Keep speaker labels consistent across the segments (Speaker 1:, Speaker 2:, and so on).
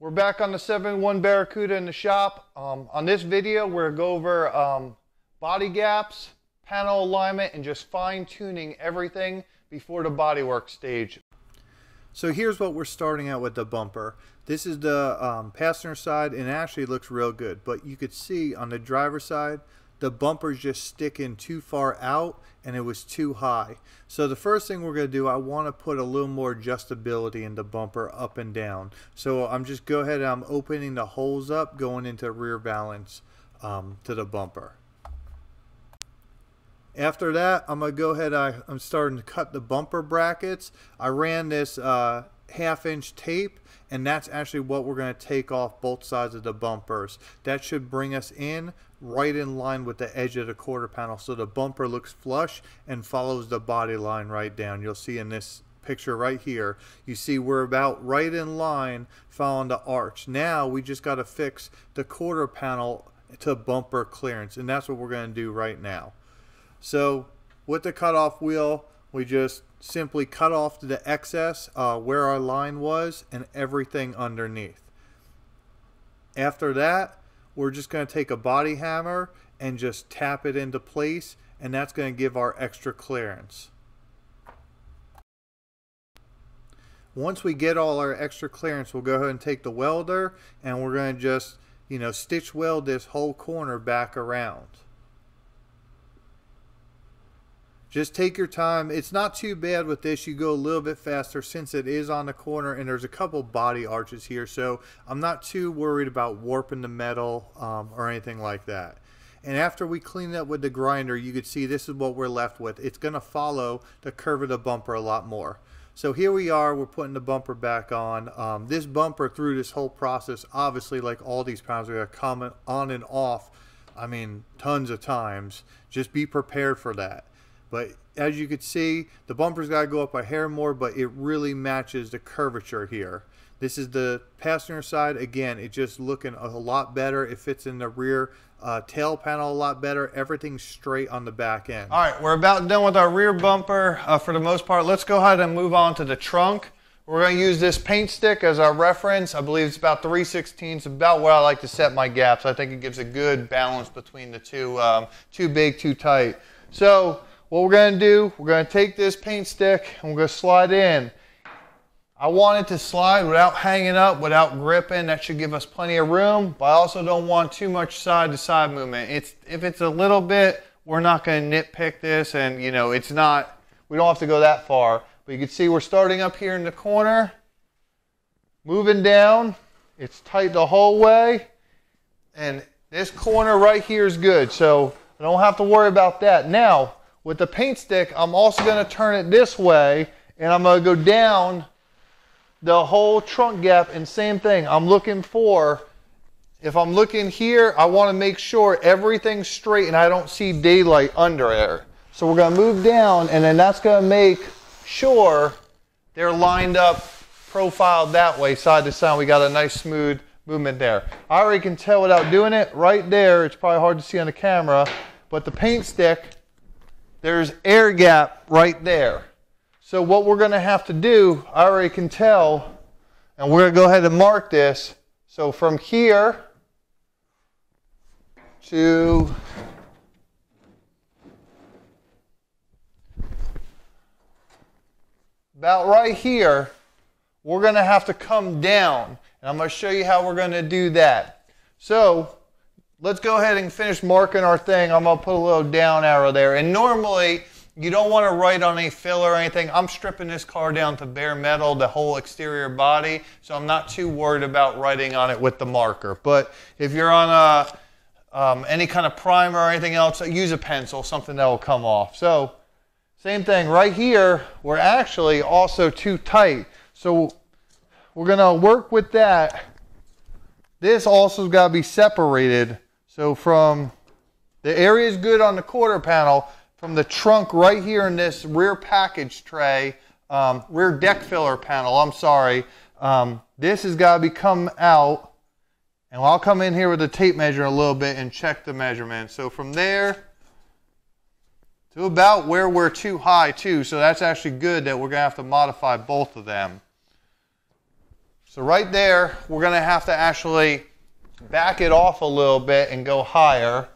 Speaker 1: We're back on the 7-1 Barracuda in the shop. Um, on this video, we're going to go over um, body gaps, panel alignment, and just fine tuning everything before the bodywork stage.
Speaker 2: So here's what we're starting out with the bumper. This is the um, passenger side and actually looks real good. But you could see on the driver's side, the bumper's just sticking too far out and it was too high. So the first thing we're going to do, I want to put a little more adjustability in the bumper up and down. So I'm just go ahead I'm opening the holes up going into rear valance um, to the bumper. After that, I'm going to go ahead, I, am starting to cut the bumper brackets. I ran this uh, half inch tape and that's actually what we're going to take off both sides of the bumpers. That should bring us in right in line with the edge of the quarter panel so the bumper looks flush and follows the body line right down. You'll see in this picture right here, you see we're about right in line following the arch. Now we just got to fix the quarter panel to bumper clearance and that's what we're going to do right now. So with the cutoff wheel, we just simply cut off the excess uh, where our line was and everything underneath. After that, we're just going to take a body hammer and just tap it into place and that's going to give our extra clearance. Once we get all our extra clearance, we'll go ahead and take the welder and we're going to just, you know, stitch weld this whole corner back around. Just take your time. It's not too bad with this. You go a little bit faster since it is on the corner and there's a couple body arches here. So I'm not too worried about warping the metal um, or anything like that. And after we clean it up with the grinder, you can see this is what we're left with. It's going to follow the curve of the bumper a lot more. So here we are, we're putting the bumper back on. Um, this bumper through this whole process, obviously like all these pounds, are going to come on and off, I mean, tons of times. Just be prepared for that. But as you can see, the bumper's got to go up a hair more, but it really matches the curvature here. This is the passenger side. Again, it's just looking a lot better. It fits in the rear uh, tail panel a lot better. Everything's straight on the back end.
Speaker 1: All right, we're about done with our rear bumper uh, for the most part. Let's go ahead and move on to the trunk. We're going to use this paint stick as our reference. I believe it's about 3 16ths, about where I like to set my gaps. I think it gives a good balance between the two, um, too big, too tight. So what we're going to do, we're going to take this paint stick and we're going to slide in. I want it to slide without hanging up, without gripping. That should give us plenty of room, but I also don't want too much side to side movement. It's If it's a little bit, we're not going to nitpick this and you know, it's not, we don't have to go that far. But you can see we're starting up here in the corner, moving down. It's tight the whole way. And this corner right here is good. So I don't have to worry about that. Now, with the paint stick, I'm also going to turn it this way and I'm going to go down the whole trunk gap and same thing. I'm looking for, if I'm looking here, I want to make sure everything's straight and I don't see daylight under there. So we're going to move down and then that's going to make sure they're lined up, profiled that way, side to side. We got a nice smooth movement there. I already can tell without doing it right there. It's probably hard to see on the camera, but the paint stick there's air gap right there. So what we're going to have to do, I already can tell, and we're going to go ahead and mark this. So from here to about right here, we're going to have to come down. And I'm going to show you how we're going to do that. So let's go ahead and finish marking our thing. I'm going to put a little down arrow there. And normally, you don't want to write on any filler or anything. I'm stripping this car down to bare metal, the whole exterior body, so I'm not too worried about writing on it with the marker. But if you're on a um, any kind of primer or anything else, use a pencil, something that will come off. So same thing right here, we're actually also too tight. So we're to work with that. This also has got to be separated so from the area is good on the quarter panel, from the trunk right here in this rear package tray, um, rear deck filler panel, I'm sorry, um, this has got to be come out. And I'll come in here with a tape measure a little bit and check the measurement. So from there to about where we're too high too. So that's actually good that we're going to have to modify both of them. So right there, we're gonna have to actually back it off a little bit and go higher.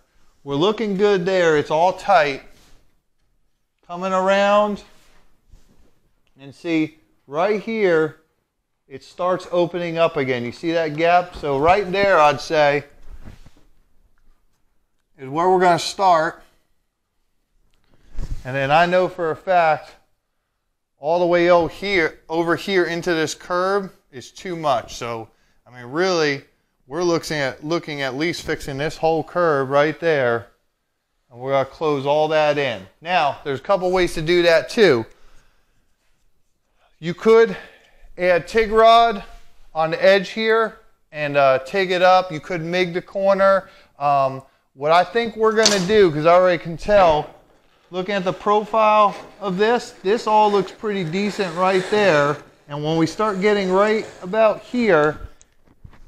Speaker 1: We're looking good there, it's all tight. Coming around and see right here, it starts opening up again. You see that gap? So right there, I'd say, is where we're gonna start. And then I know for a fact, all the way over here, over here into this curb is too much. So, I mean, really, we're looking at looking at least fixing this whole curve right there, and we're gonna close all that in. Now, there's a couple ways to do that too. You could add TIG rod on the edge here and uh, TIG it up. You could MIG the corner. Um, what I think we're gonna do, because I already can tell, looking at the profile of this, this all looks pretty decent right there. And when we start getting right about here,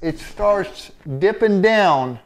Speaker 1: it starts dipping down.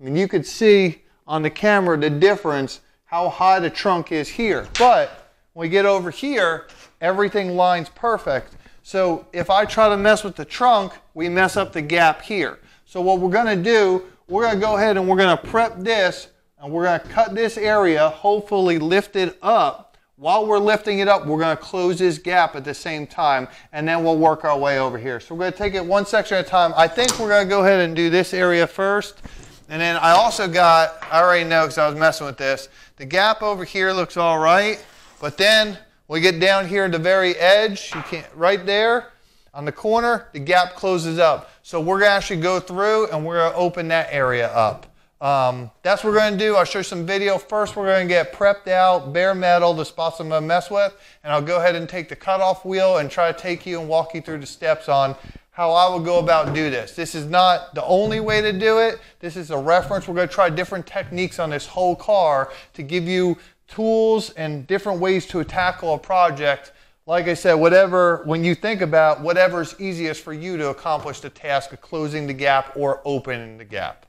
Speaker 1: I mean, you could see on the camera the difference how high the trunk is here. But when we get over here, everything lines perfect. So if I try to mess with the trunk, we mess up the gap here. So what we're gonna do, we're gonna go ahead and we're gonna prep this and we're gonna cut this area, hopefully lift it up. While we're lifting it up, we're gonna close this gap at the same time and then we'll work our way over here. So we're gonna take it one section at a time. I think we're gonna go ahead and do this area first. And then I also got, I already know because I was messing with this, the gap over here looks all right, but then we get down here at the very edge, you can't, right there on the corner, the gap closes up. So we're gonna actually go through and we're gonna open that area up. Um, that's what we're going to do. I'll show you some video. First, we're going to get prepped out, bare metal, the spots I'm going to mess with, and I'll go ahead and take the cutoff wheel and try to take you and walk you through the steps on how I would go about do this. This is not the only way to do it. This is a reference. We're going to try different techniques on this whole car to give you tools and different ways to tackle a project. Like I said, whatever, when you think about whatever's easiest for you to accomplish the task of closing the gap or opening the gap.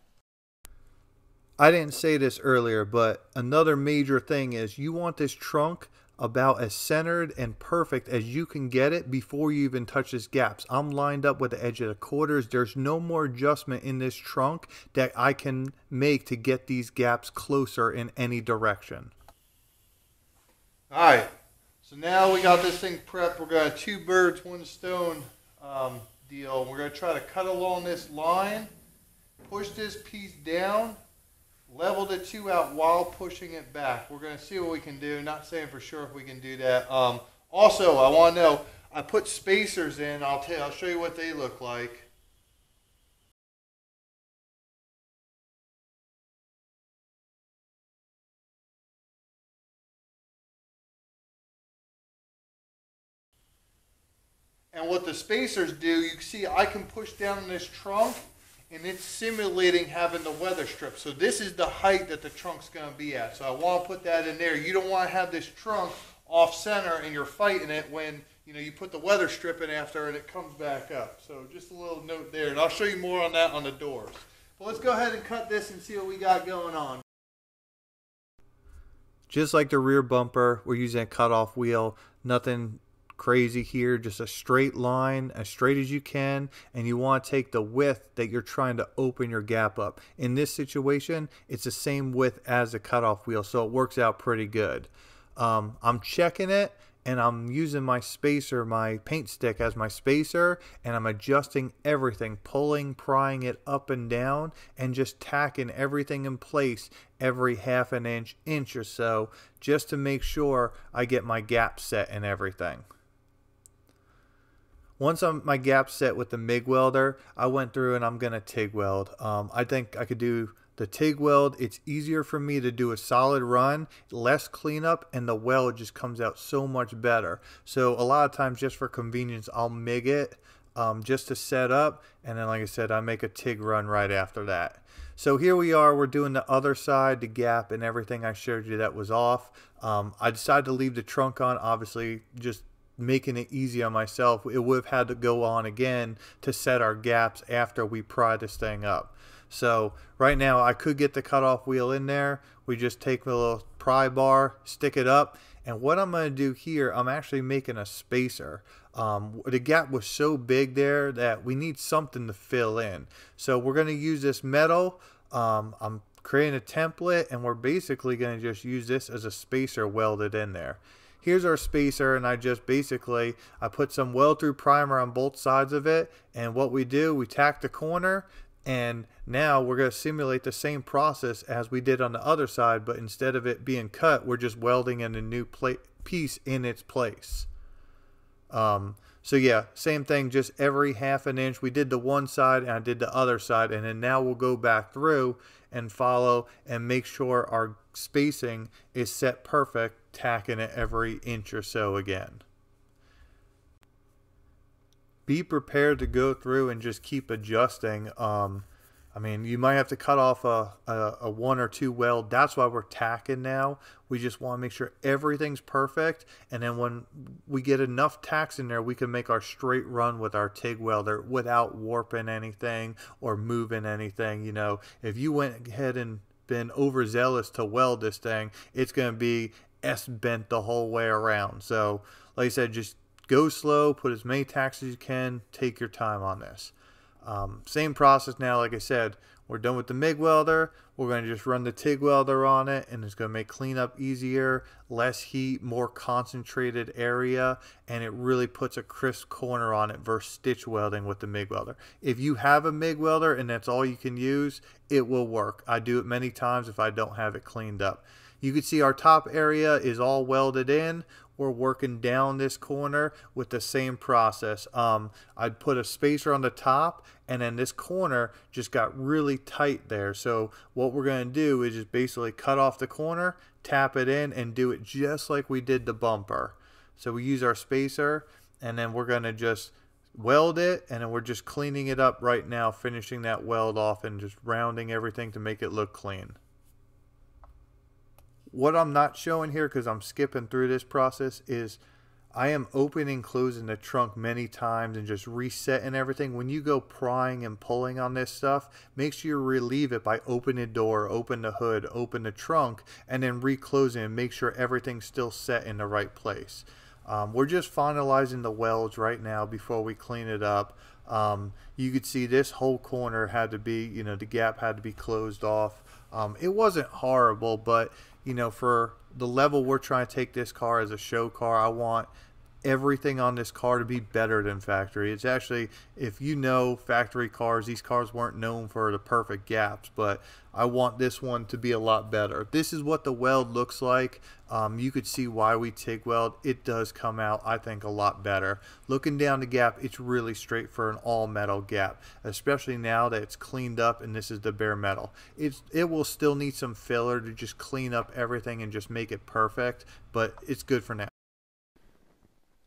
Speaker 2: I didn't say this earlier, but another major thing is you want this trunk about as centered and perfect as you can get it before you even touch this gaps. I'm lined up with the edge of the quarters. There's no more adjustment in this trunk that I can make to get these gaps closer in any direction.
Speaker 1: All right, so now we got this thing prepped. We're going to two birds, one stone um, deal. We're going to try to cut along this line, push this piece down, level the two out while pushing it back. We're going to see what we can do. Not saying for sure if we can do that. Um, also, I want to know, I put spacers in. I'll tell. I'll show you what they look like. And what the spacers do, you see I can push down this trunk and it's simulating having the weather strip. So this is the height that the trunk's going to be at. So I want to put that in there. You don't want to have this trunk off center and you're fighting it when you know you put the weather strip in after and it comes back up. So just a little note there, and I'll show you more on that on the doors. But let's go ahead and cut this and see what we got going on.
Speaker 2: Just like the rear bumper, we're using a cutoff wheel. Nothing crazy here, just a straight line, as straight as you can, and you want to take the width that you're trying to open your gap up. In this situation, it's the same width as the cutoff wheel, so it works out pretty good. Um, I'm checking it and I'm using my spacer, my paint stick as my spacer, and I'm adjusting everything, pulling, prying it up and down, and just tacking everything in place every half an inch, inch or so, just to make sure I get my gap set and everything. Once I'm, my gap set with the MIG welder, I went through and I'm going to TIG weld. Um, I think I could do the TIG weld. It's easier for me to do a solid run, less cleanup, and the weld just comes out so much better. So a lot of times just for convenience, I'll MIG it um, just to set up. And then, like I said, I make a TIG run right after that. So here we are, we're doing the other side, the gap and everything I showed you that was off. Um, I decided to leave the trunk on, obviously just making it easy on myself. It would have had to go on again to set our gaps after we pry this thing up. So right now I could get the cutoff wheel in there. We just take the little pry bar, stick it up, And what I'm going to do here, I'm actually making a spacer. Um, the gap was so big there that we need something to fill in. So we're going to use this metal. Um, I'm creating a template and we're basically going to just use this as a spacer welded in there here's our spacer and I just basically I put some weld through primer on both sides of it and what we do we tack the corner and now we're going to simulate the same process as we did on the other side but instead of it being cut we're just welding in a new piece in its place. Um, so yeah same thing just every half an inch we did the one side and I did the other side and then now we'll go back through and follow and make sure our spacing is set perfect tacking it every inch or so again be prepared to go through and just keep adjusting. Um, I mean, you might have to cut off a, a, a, one or two weld. That's why we're tacking now. We just want to make sure everything's perfect. And then when we get enough tacks in there, we can make our straight run with our TIG welder without warping anything or moving anything. You know, if you went ahead and been overzealous to weld this thing, it's going to be S bent the whole way around. So, like I said, just go slow, put as many tacks as you can, take your time on this. Um, same process now, like I said, we're done with the MIG welder. We're going to just run the TIG welder on it and it's going to make cleanup easier, less heat, more concentrated area, and it really puts a crisp corner on it versus stitch welding with the MIG welder. If you have a MIG welder and that's all you can use, it will work. I do it many times if I don't have it cleaned up. You can see our top area is all welded in we're working down this corner with the same process. Um, I'd put a spacer on the top and then this corner just got really tight there. So what we're going to do is just basically cut off the corner, tap it in and do it just like we did the bumper. So we use our spacer and then we're going to just weld it and then we're just cleaning it up right now, finishing that weld off and just rounding everything to make it look clean. What I'm not showing here because I'm skipping through this process is I am opening closing the trunk many times and just resetting everything. When you go prying and pulling on this stuff, make sure you relieve it by opening the door, open the hood, open the trunk, and then reclosing and make sure everything's still set in the right place. Um, we're just finalizing the welds right now before we clean it up. Um, you could see this whole corner had to be, you know, the gap had to be closed off. Um, it wasn't horrible, but you know, for the level we're trying to take this car as a show car, I want everything on this car to be better than factory. It's actually, if you know factory cars, these cars weren't known for the perfect gaps, but I want this one to be a lot better. This is what the weld looks like. Um, you could see why we TIG weld. It does come out, I think, a lot better. Looking down the gap, it's really straight for an all metal gap, especially now that it's cleaned up and this is the bare metal. It's, it will still need some filler to just clean up everything and just make it perfect, but it's good for now.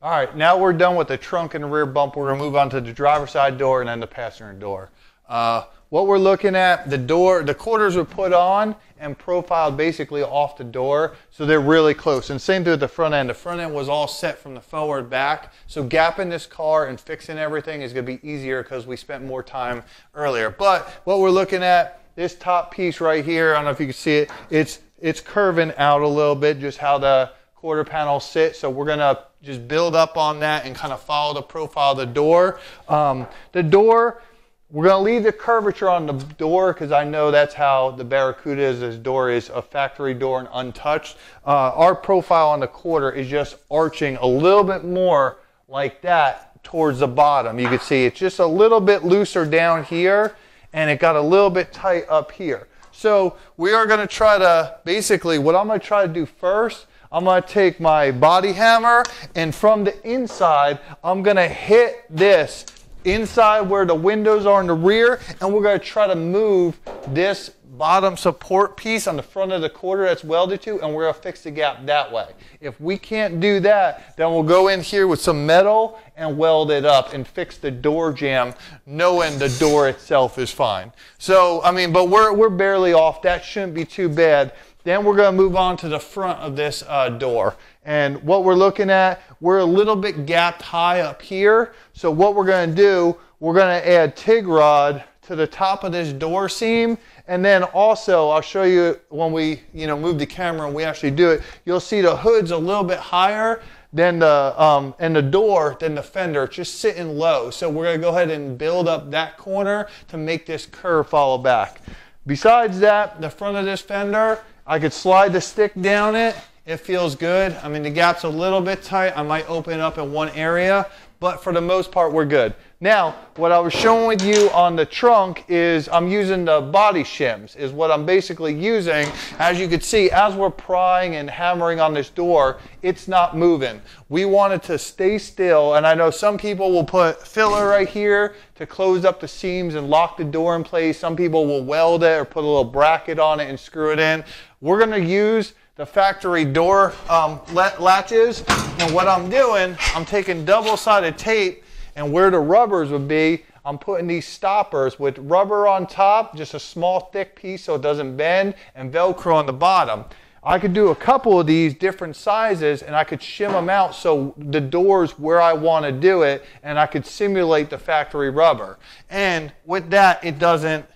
Speaker 1: All right, now we're done with the trunk and the rear bump. We're gonna move on to the driver's side door and then the passenger door. Uh, what we're looking at, the door, the quarters were put on and profiled basically off the door, so they're really close. And same thing with the front end. The front end was all set from the forward back, so gapping this car and fixing everything is gonna be easier because we spent more time earlier. But what we're looking at, this top piece right here, I don't know if you can see it, it's, it's curving out a little bit, just how the quarter panel sit. So we're gonna just build up on that and kind of follow the profile of the door. Um, the door, we're gonna leave the curvature on the door because I know that's how the Barracuda is. This door is a factory door and untouched. Uh, our profile on the quarter is just arching a little bit more like that towards the bottom. You can see it's just a little bit looser down here and it got a little bit tight up here. So we are gonna try to, basically what I'm gonna try to do first I'm going to take my body hammer and from the inside, I'm going to hit this inside where the windows are in the rear and we're going to try to move this bottom support piece on the front of the quarter that's welded to and we're going to fix the gap that way. If we can't do that, then we'll go in here with some metal and weld it up and fix the door jamb knowing the door itself is fine. So, I mean, but we're, we're barely off. That shouldn't be too bad. Then we're going to move on to the front of this uh, door. And what we're looking at, we're a little bit gapped high up here. So what we're going to do, we're going to add TIG rod
Speaker 3: to the top of this door seam. And then also, I'll show you when we, you know, move the camera and we actually do it, you'll see the hood's a little bit higher than the, um, and the door than the fender. Just sitting low. So we're gonna go ahead and build up that corner to make this curve follow back. Besides that, the front of this fender, I could slide the stick down it. It feels good. I mean, the gap's a little bit tight. I might open it up in one area, but for the most part, we're good. Now, what I was showing with you on the trunk is I'm using the body shims is what I'm basically using. As you can see, as we're prying and hammering on this door, it's not moving. We want it to stay still, and I know some people will put filler right here to close up the seams and lock the door in place. Some people will weld it or put a little bracket on it and screw it in. We're gonna use the factory door um, latches, and what I'm doing, I'm taking double-sided tape and where the rubbers would be, I'm putting these stoppers with rubber on top, just a small thick piece so it doesn't bend, and Velcro on the bottom. I could do a couple of these different sizes and I could shim them out so the door's where I want to do it and I could simulate the factory rubber. And with that, it doesn't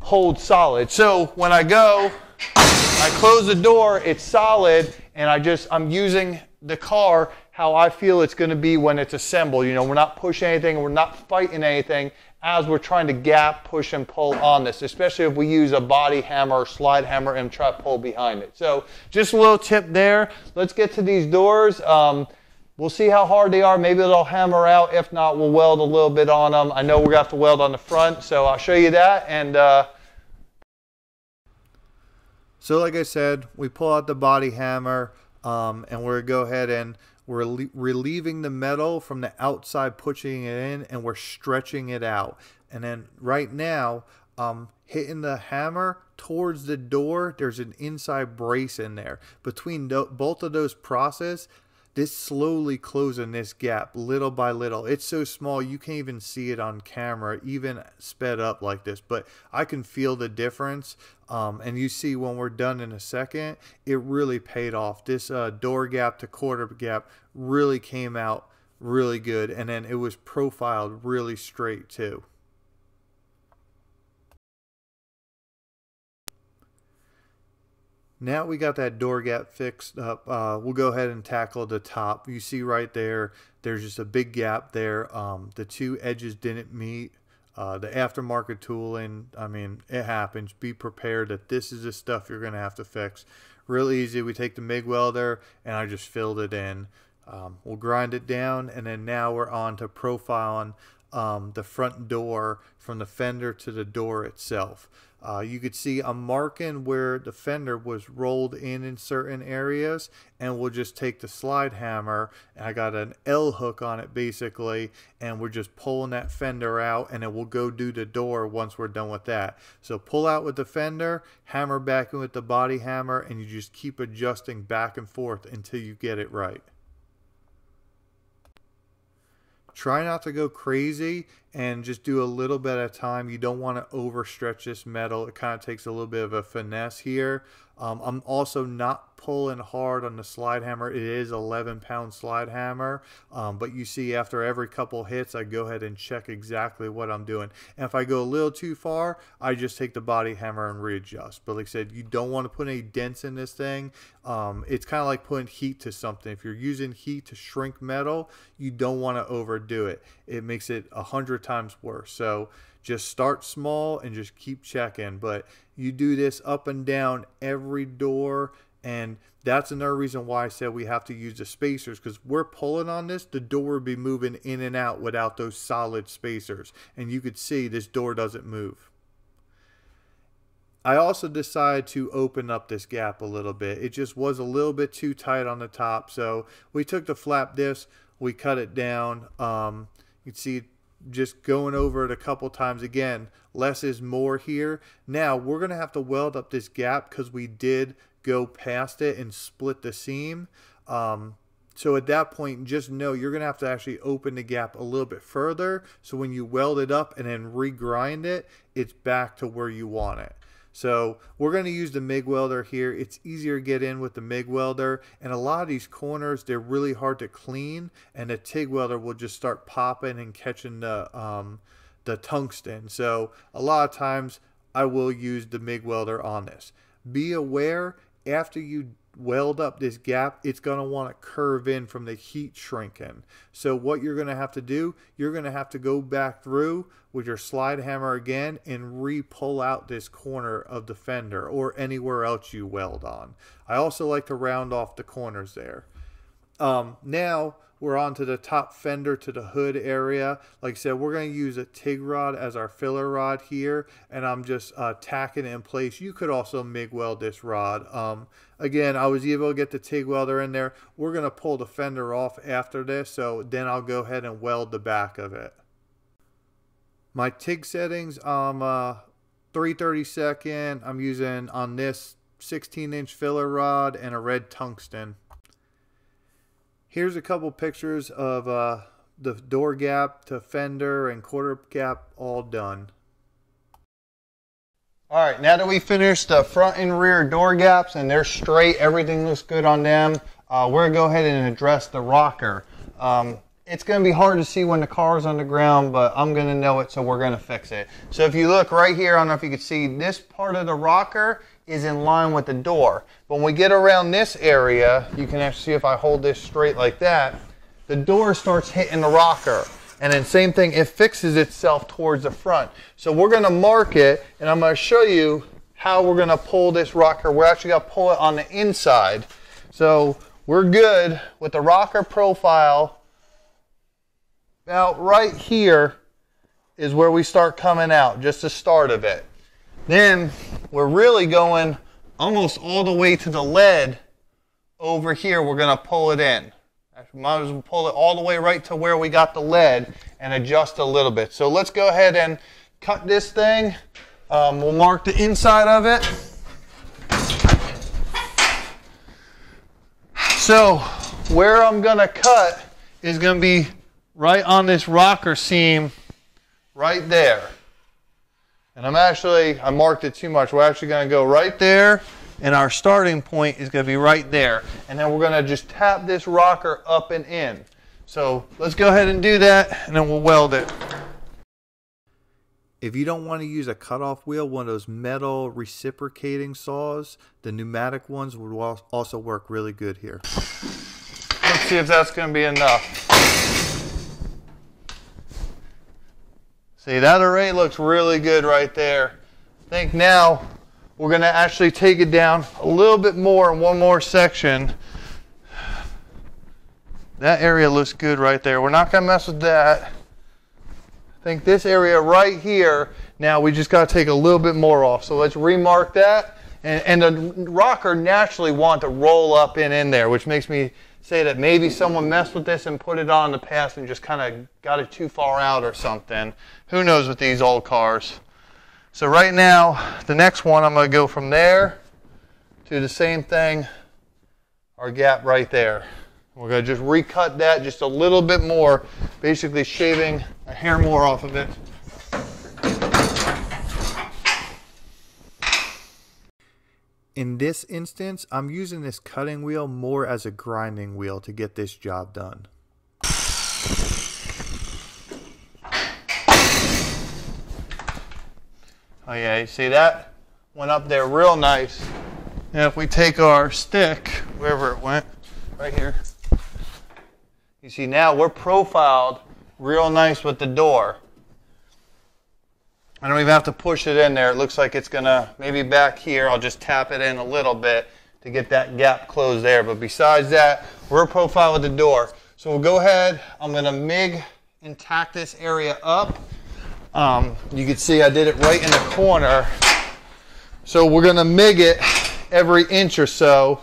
Speaker 3: hold solid. So when I go, I close the door, it's solid, and I just, I'm using the car how I feel it's going to be when it's assembled. You know, we're not pushing anything, we're not fighting anything as we're trying to gap, push, and pull on this, especially if we use a body hammer slide hammer and try to pull behind it. So just a little tip there. Let's get to these doors. Um, we'll see how hard they are. Maybe they'll hammer out. If not, we'll weld a little bit on them. I know we're going to have to weld on the front, so I'll show you that. And uh,
Speaker 1: so like I said, we pull out the body hammer um, and we're go ahead and we're relieving the metal from the outside, pushing it in, and we're stretching it out. And then right now, um, hitting the hammer towards the door, there's an inside brace in there. Between both of those process, this slowly closing this gap little by little. It's so small you can't even see it on camera, even sped up like this. But I can feel the difference. Um, and you see when we're done in a second, it really paid off. This uh, door gap to quarter gap really came out really good. And then it was profiled really straight too. Now we got that door gap fixed up. Uh, we'll go ahead and tackle the top. You see right there, there's just a big gap there. Um, the two edges didn't meet. Uh, the aftermarket tooling, I mean, it happens. Be prepared that this is the stuff you're going to have to fix. Real easy. We take the MIG welder and I just filled it in. Um, we'll grind it down and then now we're on to profiling um, the front door from the fender to the door itself. Uh, you could see I'm marking where the fender was rolled in in certain areas and we'll just take the slide hammer I got an L hook on it basically and we're just pulling that fender out and it will go do the door once we're done with that. So pull out with the fender, hammer back in with the body hammer and you just keep adjusting back and forth until you get it right. Try not to go crazy and just do a little bit at a time. You don't want to overstretch this metal. It kind of takes a little bit of a finesse here. Um, I'm also not pulling hard on the slide hammer. It is 11 pound slide hammer, um, but you see after every couple hits, I go ahead and check exactly what I'm doing. And if I go a little too far, I just take the body hammer and readjust. But like I said, you don't want to put any dents in this thing. Um, it's kind of like putting heat to something. If you're using heat to shrink metal, you don't want to overdo it. It makes it a hundred times worse. So just start small and just keep checking. But you do this up and down every door and that's another reason why I said we have to use the spacers because we're pulling on this, the door would be moving in and out without those solid spacers. And you could see this door doesn't move. I also decided to open up this gap a little bit. It just was a little bit too tight on the top. So we took the flap disc, we cut it down. Um, you can see just going over it a couple times again. Less is more here. Now we're going to have to weld up this gap because we did go past it and split the seam. Um, so at that point, just know you're going to have to actually open the gap a little bit further. So when you weld it up and then regrind it, it's back to where you want it. So we're going to use the MIG welder here. It's easier to get in with the MIG welder. And a lot of these corners, they're really hard to clean. And the TIG welder will just start popping and catching the, um,
Speaker 2: the tungsten. So a lot of times I will use the MIG welder on this. Be aware after you weld up this gap, it's going to want to curve in from the heat shrinking. So what you're going to have to do, you're going to have to go back through with your slide hammer again and re-pull out this corner of the fender or anywhere else you weld on. I also like to round off the corners there. Um, now we're on to the top fender to the hood area. Like I said, we're going to use a TIG rod as our filler rod here, and I'm just uh, tacking it in place. You could also MIG weld this rod. Um, again, I was able to get the TIG welder in there. We're going to pull the fender off after this, so then I'll go ahead and weld the back of it. My TIG settings, um, uh, 332nd, I'm using on this 16 inch filler rod and a red tungsten. Here's a couple pictures of uh, the door gap to fender and quarter gap all done.
Speaker 1: All right, now that we finished the front and rear door gaps and they're straight, everything looks good on them, uh, we're gonna go ahead and address the rocker. Um, it's gonna be hard to see when the car is on the ground, but I'm gonna know it, so we're gonna fix it. So if you look right here, I don't know if you can see, this part of the rocker is in line with the door. But when we get around this area, you can actually see if I hold this straight like that, the door starts hitting the rocker. And then same thing, it fixes itself towards the front. So we're gonna mark it, and I'm gonna show you how we're gonna pull this rocker. We're actually gonna pull it on the inside. So we're good with the rocker profile. About right here is where we start coming out, just the start of it. Then we're really going almost all the way to the lead over here. We're going to pull it in. Actually, might as well pull it all the way right to where we got the lead and adjust a little bit. So let's go ahead and cut this thing. Um, we'll mark the inside of it. So where I'm going to cut is going to be right on this rocker seam right there. And I'm actually, I marked it too much. We're actually going to go right there, and our starting point is going to be right there. And then we're going to just tap this rocker up and in. So let's go ahead and do that, and then we'll weld it.
Speaker 2: If you don't want to use a cutoff wheel, one of those metal reciprocating saws, the pneumatic ones would also work really good here.
Speaker 1: Let's see if that's going to be enough. See, that array looks really good right there. I think now we're going to actually take it down a little bit more in one more section. That area looks good right there. We're not going to mess with that. I think this area right here, now we just got to take a little bit more off. So let's remark that. And, and the rocker naturally want to roll up in in there, which makes me say that maybe someone messed with this and put it on the past and just kind of got it too far out or something. Who knows with these old cars. So right now, the next one, I'm going to go from there to the same thing, our gap right there. We're going to just recut that just a little bit more, basically shaving a hair more off of it.
Speaker 2: In this instance, I'm using this cutting wheel more as a grinding wheel to get this job done.
Speaker 1: Oh yeah, you see that? Went up there real nice. Now if we take our stick, wherever it went, right here, you see now we're profiled real nice with the door. I don't even have to push it in there. It looks like it's gonna, maybe back here, I'll just tap it in a little bit to get that gap closed there. But besides that, we're profiled with the door. So we'll go ahead, I'm gonna MIG and tack this area up. Um, you can see I did it right in the corner. So we're gonna MIG it every inch or so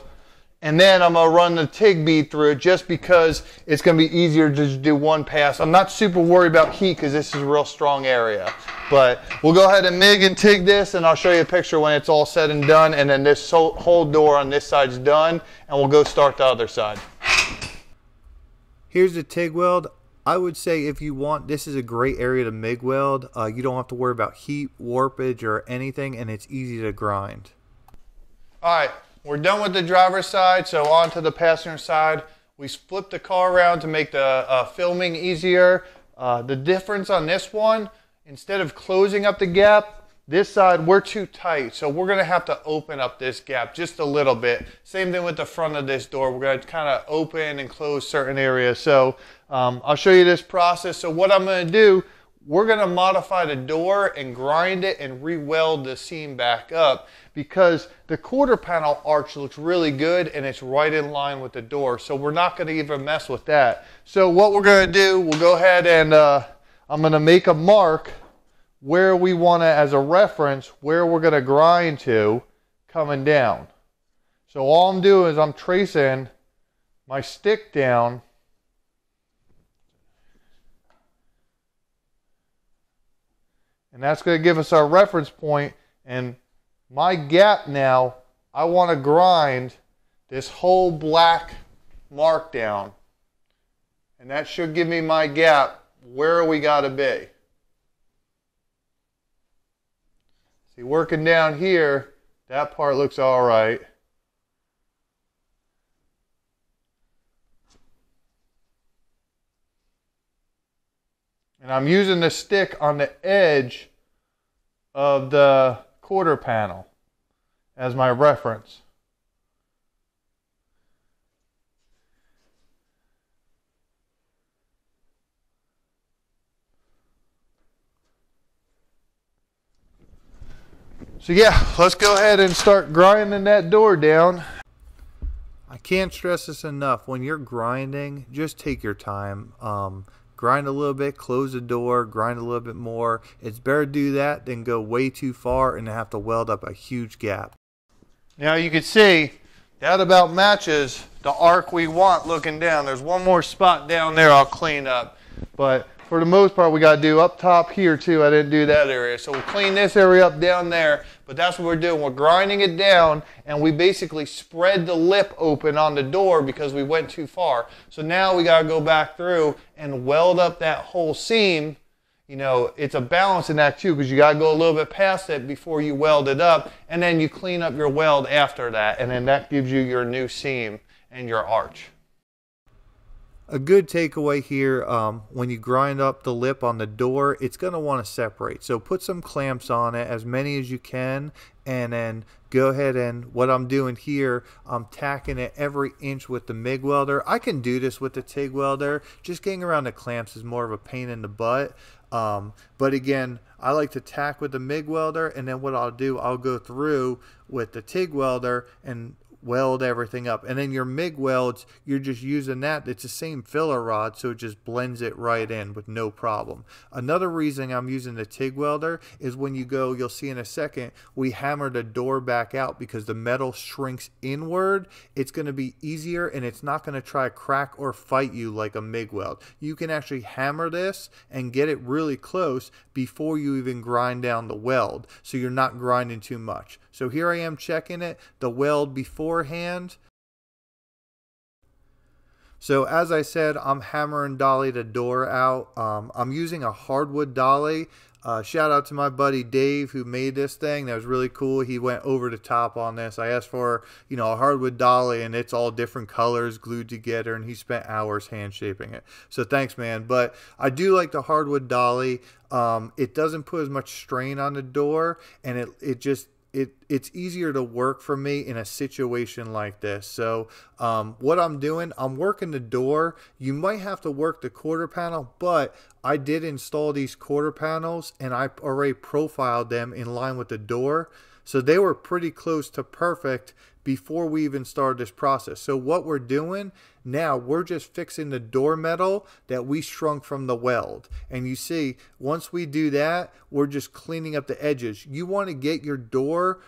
Speaker 1: and then I'm gonna run the TIG bead through it just because it's gonna be easier to just do one pass. I'm not super worried about heat because this is a real strong area. But we'll go ahead and MIG and TIG this and I'll show you a picture when it's all said and done and then this whole door on this side's done and we'll go start the other side.
Speaker 2: Here's the TIG weld. I would say if you want, this is a great area to MIG weld. Uh, you don't have to worry about heat, warpage, or anything, and it's easy to grind.
Speaker 1: All right, we're done with the driver's side, so on to the passenger side. We split the car around to make the uh, filming easier. Uh, the difference on this one
Speaker 4: instead of closing up the gap, this side, we're too tight, so we're gonna have to open up this gap just a little bit. Same thing with the front of this door. We're gonna kind of open and close certain areas. So um, I'll show you this process. So what I'm gonna do, we're gonna modify the door and grind it and re-weld the seam back up because the quarter panel arch looks really good and it's right in line with the door. So we're not gonna even mess with that. So what we're gonna do, we'll go ahead and uh, I'm gonna make a mark where we want to, as a reference, where we're going to grind to coming down. So all I'm doing is I'm tracing my stick down and that's going to give us our reference point and my gap now I want to grind this whole black mark down and that should give me my gap where we got to be. See, working down here, that part looks all right. And I'm using the stick on the edge of the quarter panel as my reference. So yeah, let's go ahead and start grinding that door down.
Speaker 1: I can't stress this enough. When you're grinding, just take your time. Um, grind a little bit, close the door, grind a little bit more. It's better to do that than go way too far and have to weld up a huge gap.
Speaker 4: Now you can see that about matches the arc we want looking down. There's one more spot down there I'll clean up. But for the most part, we got to do up top here too. I didn't do that area. So we'll clean this area up down there, but that's what we're doing. We're grinding it down and we basically spread the lip open on the door because we went too far. So now we got to go back through and weld up that whole seam. You know, it's a balancing act too because you got to go a little bit past it before you weld it up and then you clean up your weld after that and then that gives you your new seam and your arch
Speaker 1: a good takeaway here um, when you grind up the lip on the door it's going to want to separate. So put some clamps on it as many as you can and then go ahead and what I'm doing here I'm tacking it every inch with the MIG welder. I can do this with the TIG welder. Just getting around the clamps is more of a pain in the butt. Um, but again I like to tack with the MIG welder and then what I'll do I'll go through with the TIG welder and weld everything up. And then your MIG welds, you're just using that. It's the same filler rod, so it just blends it right in with no problem. Another reason I'm using the TIG welder is when you go, you'll see in a second, we hammer the door back out because the metal shrinks inward. It's going to be easier and it's not going to try to crack or fight you like a MIG weld. You can actually hammer this and get it really close before you even grind down the weld so you're not grinding too much. So here I am checking it, the weld beforehand. So as I said, I'm hammering dolly the door out. Um, I'm using a hardwood dolly. Uh, shout out to my buddy Dave who made this thing. That was really cool. He went over the top on this. I asked for, you know, a hardwood dolly and it's all different colors glued together and he spent hours hand shaping it. So thanks, man. But I do like the hardwood dolly. Um, it doesn't put as much strain on the door and it, it just it it's easier to work for me in a situation like this. So um, what I'm doing, I'm working the door. You might have to work the quarter panel, but I did install these quarter panels and I already profiled them in line with the door. So they were pretty close to perfect before we even started this process. So what we're doing now, we're just fixing the door metal that we shrunk from the weld. And you see, once we do that, we're just cleaning up the edges. You want to get your door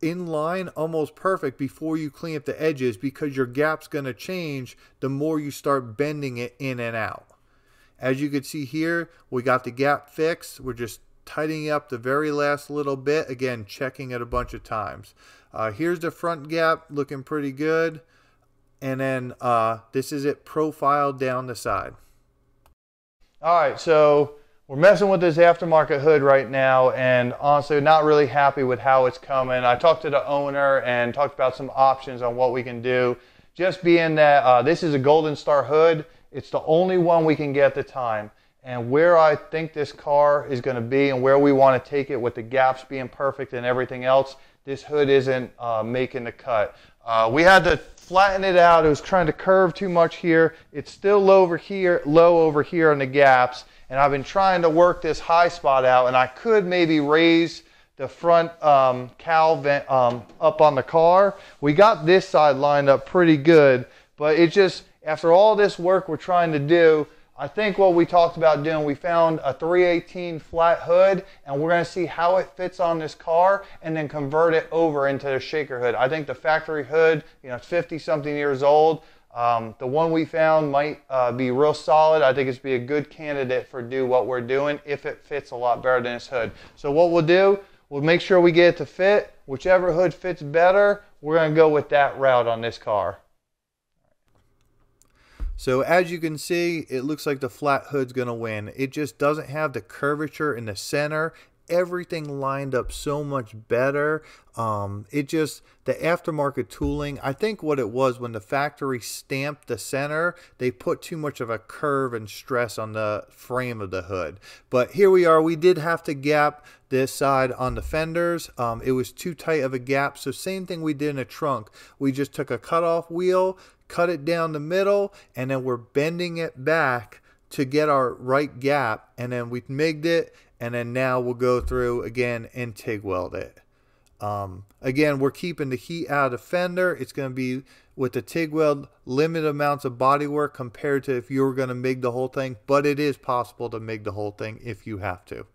Speaker 1: in line almost perfect before you clean up the edges because your gap's going to change the more you start bending it in and out. As you can see here, we got the gap fixed. We're just tidying up the very last little bit. Again, checking it a bunch of times. Uh, here's the front gap looking pretty good. And then uh, this is it profiled down the side.
Speaker 4: All right, so we're messing with this aftermarket hood right now and honestly not really happy with how it's coming. I talked to the owner and talked about some options on what we can do. Just being that uh, this is a Golden Star hood, it's the only one we can get at the time.
Speaker 5: and where I think this car is going to be and where we want to take it with the gaps being perfect and everything else, this hood isn't uh, making the cut. Uh, we had to flatten it out. It was trying to curve too much here. It's still low over here, low over here on the gaps. And I've been trying to work this high spot out and I could maybe raise the front um, cowl vent um, up on the car. We got this side lined up pretty good, but it just, after all this work we're trying to do, I think what we talked about doing, we found a 318 flat hood and we're gonna see how it fits on this car and then convert it over into the shaker hood. I think the factory hood, you know, it's 50 something years old. Um, the one we found might uh, be real solid. I think it's be a good candidate for do what we're doing if it fits a lot better than this hood. So what we'll do, we'll make sure we get it to fit. Whichever hood fits better, we're gonna go with that route on this car.
Speaker 1: So as you can see, it looks like the flat hood's going to win. It just doesn't have the curvature in the center. Everything lined up so much better. Um, it just, the aftermarket tooling, I think what it was when the factory stamped the center, they put too much of a curve and stress on the frame of the hood. But here we are, we did have to gap this side on the fenders. Um, it was too tight of a gap. So same thing we did in a trunk. We just took a cutoff wheel, cut it down the middle, and then we're bending it back to get our right gap. And then we MIG'd it, and then now we'll go through again and TIG weld it. Um, again, we're keeping the heat out of the fender. It's going to be with the TIG weld, limited amounts of body work compared to if you were going to MIG the whole thing, but it is possible to MIG the whole thing if you have to.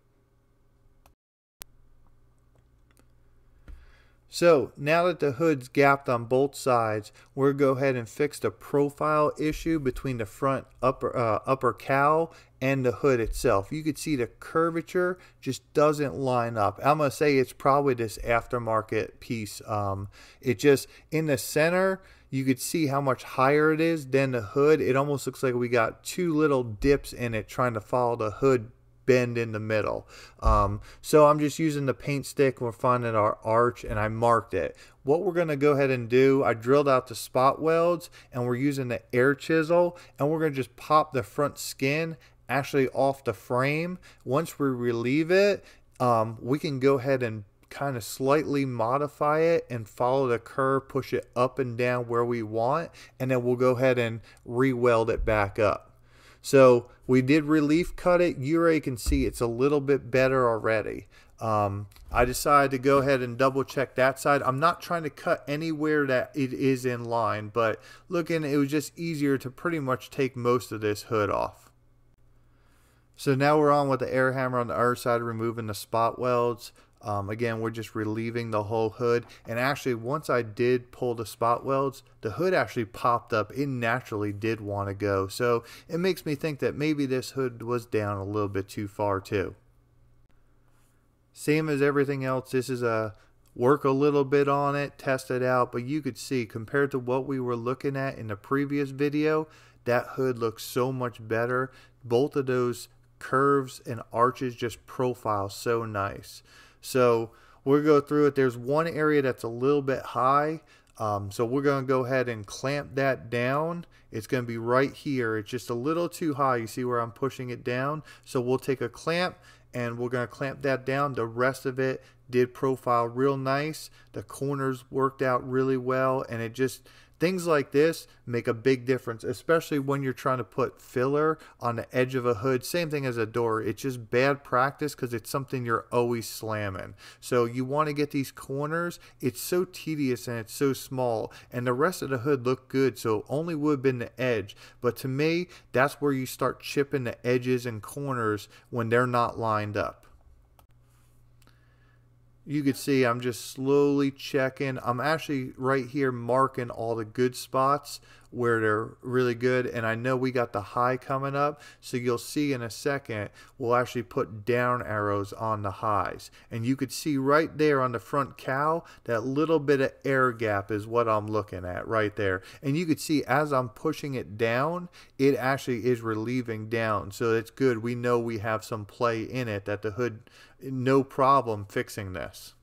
Speaker 1: So now that the hood's gapped on both sides, to go ahead and fix the profile issue between the front upper, uh, upper cowl and the hood itself. You could see the curvature just doesn't line up. I'm going to say it's probably this aftermarket piece. Um, it just, in the center, you could see how much higher it is than the hood. It almost looks like we got two little dips in it trying to follow the hood bend in the middle. Um, so I'm just using the paint stick. We're finding our arch and I marked it. What we're going to go ahead and do, I drilled out the spot welds and we're using the air chisel and we're going to just pop the front skin actually off the frame. Once we relieve it, um, we can go ahead and kind of slightly modify it and follow the curve, push it up and down where we want, and then we'll go ahead and re-weld it back up. So we did relief cut it. You can see it's a little bit better already. Um, I decided to go ahead and double check that side. I'm not trying to cut anywhere that it is in line, but looking, it was just easier to pretty much take most of this hood off. So now we're on with the air hammer on the other side, removing the spot welds. Um, again, we're just relieving the whole hood. And actually, once I did pull the spot welds, the hood actually popped up. It naturally did want to go. So it makes me think that maybe this hood was down a little bit too far too. Same as everything else, this is a work a little bit on it, test it out. But you could see compared to what we were looking at in the previous video, that hood looks so much better. Both of those curves and arches just profile so nice. So we'll go through it. There's one area that's a little bit high. Um, so we're going to go ahead and clamp that down. It's going to be right here. It's just a little too high. You see where I'm pushing it down? So we'll take a clamp and we're going to clamp that down. The rest of it did profile real nice. The corners worked out really well and it just Things like this make a big difference, especially when you're trying to put filler on the edge of a hood. Same thing as a door. It's just bad practice because it's something you're always slamming. So you want to get these corners. It's so tedious and it's so small. And the rest of the hood looked good, so only would have been the edge. But to me, that's where you start chipping the edges and corners when they're not lined up you could see I'm just slowly checking. I'm actually right here marking all the good spots where they're really good. And I know we got the high coming up. So you'll see in a second, we'll actually put down arrows on the highs. And you could see right there on the front cowl, that little bit of air gap is what I'm looking at right there. And you could see as I'm pushing it down, it actually is relieving down. So it's good. We know we have some play in it that the hood, no problem fixing this.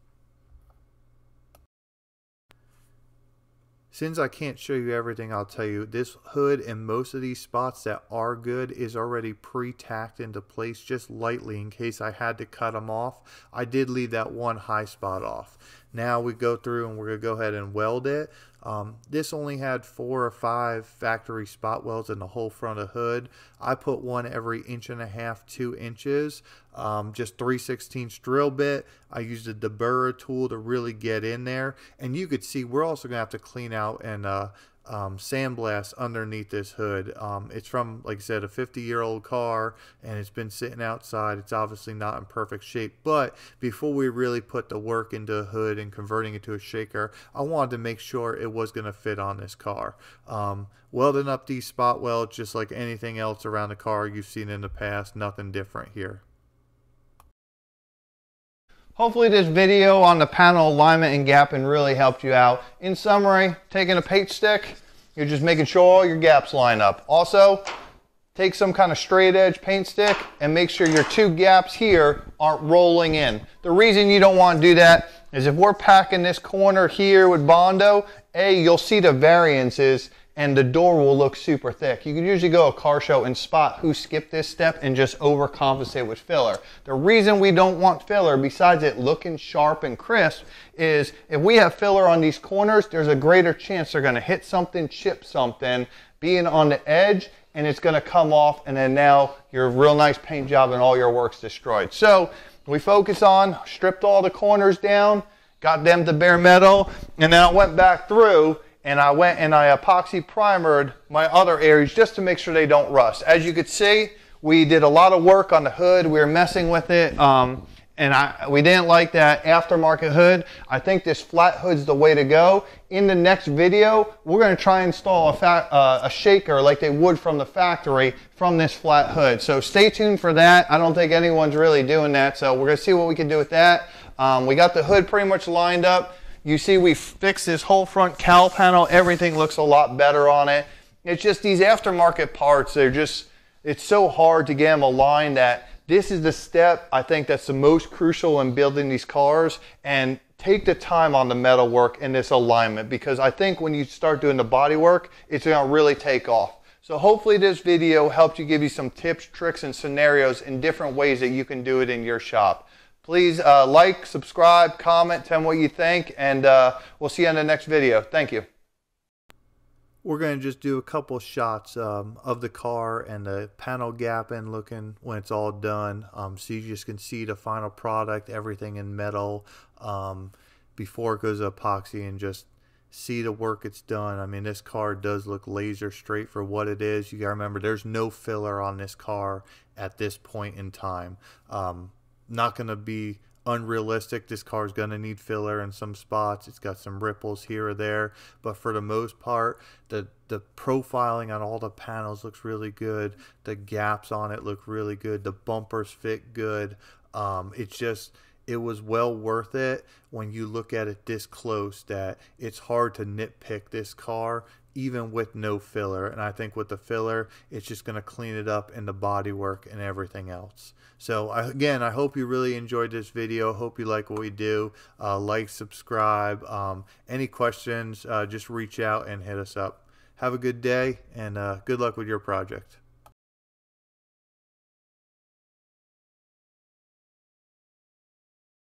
Speaker 2: Since I can't show you everything, I'll tell you this hood and most of these spots that are good is already pre-tacked into place just lightly in case I had to cut them off. I did leave that one high spot off. Now we go through and we're going to go ahead and weld it. Um, this only had four or five factory spot welds in the whole front of hood. I put one every inch and a half, two inches, um, just 3 16 drill bit. I used a deburrer tool to really get in there. And you could see we're also going to have to clean out and uh, um, sandblast underneath this hood. Um, it's from, like I said, a 50 year old car and it's been sitting outside. It's obviously not in perfect shape. But before we really put the work into a hood and converting it to a shaker, I wanted to make sure it was going to fit on this car. Um, welding up these spot welds just like anything else around the car you've seen in the past, nothing different here.
Speaker 1: Hopefully this video on the panel alignment and gapping really helped you out. In summary, taking a paint stick, you're just making sure all your gaps line up. Also, take some kind of straight edge paint stick and make sure your two gaps here aren't rolling in. The reason you don't want to do that is if we're packing this corner here with Bondo, A, you'll see the variances and the door will look super thick. You can usually go a car show and spot who skipped this step and just overcompensate with filler. The reason we don't want filler, besides it looking sharp and crisp, is if we have filler on these corners, there's a greater chance they're gonna hit something, chip something, being on the edge, and it's gonna come off, and then now your real nice paint job and all your work's destroyed. So we focus on, stripped all the corners down, got them to bare metal, and then I went back through and I went and I epoxy primered my other areas just to make sure they don't rust. As you could see, we did a lot of work on the hood. We were messing with it. Um, and I, we didn't like that aftermarket hood. I think this flat hood's the way to go. In the next video, we're gonna try and install a, uh, a shaker like they would from the factory from this flat hood. So stay tuned for that. I don't think anyone's really doing that. So we're gonna see what we can do with that. Um, we got the hood pretty much lined up. You see we fixed this whole front cowl panel. Everything looks a lot better on it. It's just these aftermarket parts, they're just, it's so hard to get them aligned that this is the step I think that's the most crucial in building these cars and take the time on the metal work and this alignment because I think when you start doing the body work, it's gonna really take off. So hopefully this video helped you give you some tips, tricks, and scenarios in different ways that you can do it in your shop. Please uh, like, subscribe, comment, tell me what you think, and uh, we'll see you in the next video. Thank you.
Speaker 2: We're going to just do a couple shots um, of the car and the panel gap and looking when it's all done. Um, so you just can see the final product, everything in metal um, before it goes epoxy and just see the work it's done. I mean, this car does look laser straight for what it is. You got to remember, there's no filler on this car at this point in time. Um, not going to be unrealistic. This car is going to need filler in some spots. It's got some ripples here or there, but for the most part, the the profiling on all the panels looks really good. The gaps on it look really good. The bumpers fit good. Um, it's just it was well worth it when you look at it this close that it's hard to nitpick this car even with no filler. And I think with the filler, it's just going to clean it up in the bodywork and everything else. So again, I hope you really enjoyed this video. Hope you like what we do. Uh, like, subscribe. Um, any questions, uh, just reach out and hit us up. Have a good day and uh, good luck with your project.